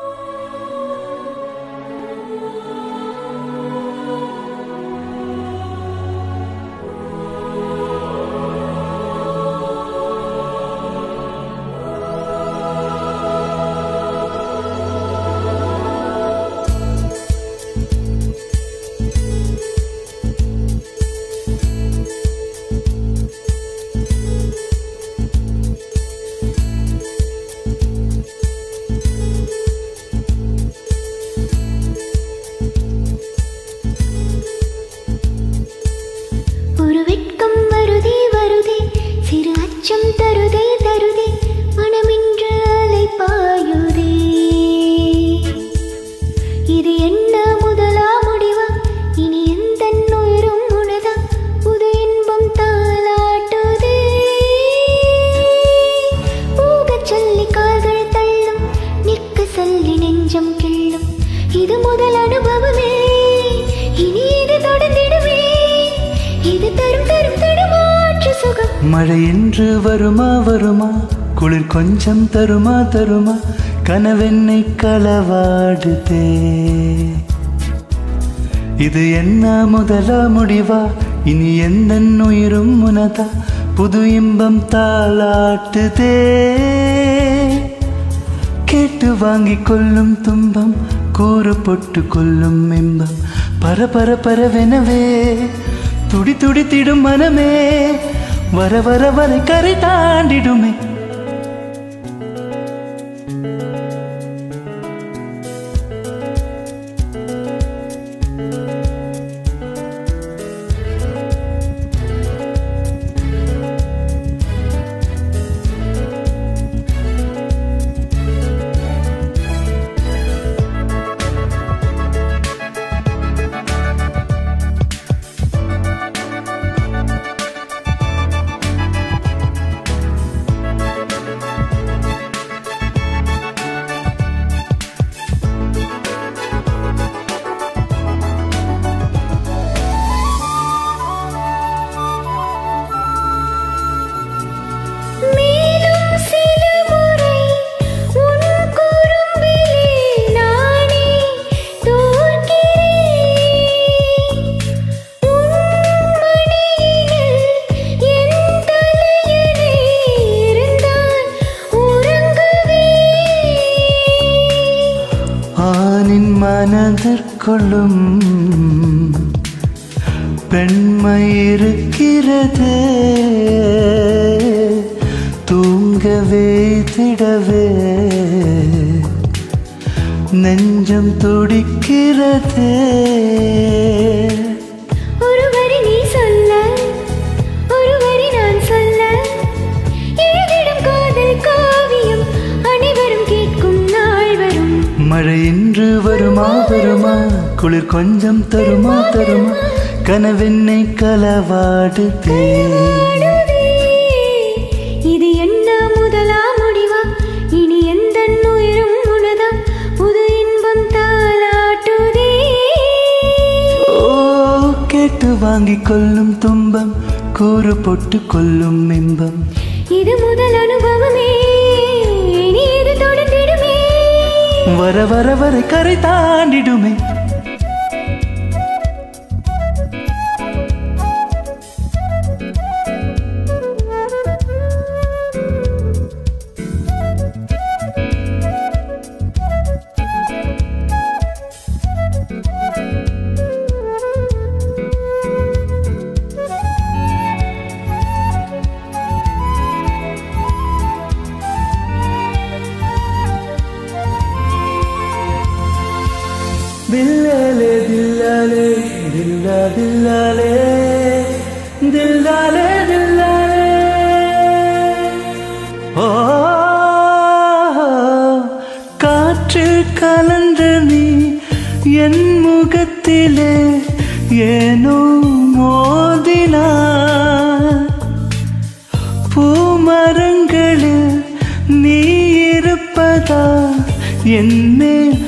うん。மழை என்று வருமா வருமா? குளிர் கொஞ்சம் தருமா தருமா? கனவென்னை களவாடுதே. இது என்ன முதலா முடிவா? இனி எந்த உயிரும் உனதா? புது இன்பம் தாளாட்டுதே. கேட்டு வாங்கி கொள்ளும் துன்பம் கூறு பொட்டு கொள்ளும் இன்பம். பர பர பரவெனவே துடி துடித்திடும் மனமே. வர வர வரை கரை தாண்டிடுமே. ஆணின் மனதிற்கொள்ளும் பெண்மை இருக்கிறது. தூங்கவே திடவே. நெஞ்சம் துடிக்கிறது. மழை இன்று வருமா வருமா? குளிர் கொஞ்சம் தருமா தருமா? கனவென்னை களவாடுதே. பாடுதே. இது என்ன முதலா முடிவா? இனி எந்த உயிரும் உனதா? புது இன்பம் தாளாட்டுதே. ஓ கேட்டு வாங்கிக் கொள்ளும் துன்பம் கூறு பொட்டு கொள்ளும் இன்பம். இது முதல் அனுபவமே. வர வர வர கரை தாண்டிடுமே. தில்லாலே தில்லாலே தில்லா தில்லாலே. தில்லாலே தில்லாலே. ஓ காற்று கலந்த நீ என் முகத்திலே ஏனோ மோதினார் பூமரங்களில் நீ இருப்பதா? என்னே ஒதிர்கிறார்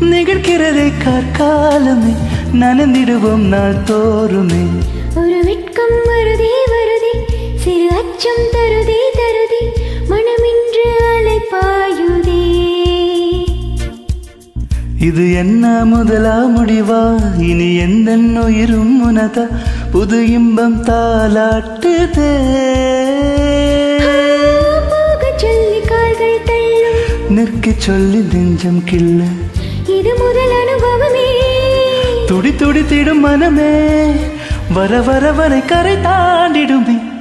நிகழ்கிறதே கார்காலமே நனந்திடுவோம் நாள் தோறுமே. ஒரு வெட்கம் வருதே வருதே சிறு அச்சம் தருதே தருதே மனமின்று அலை பாயுதே இது என்ன முதலா முடிவா? இனி எந்த உயிரும் உனதா? புது இன்பம் தள்ளும். நிற்க சொல்லி நெஞ்சம் கிள்ள. இது முதல் அனுபவமே. துடி துடி திடும் மனமே வர வர வரை கரை தாண்டிடுமே.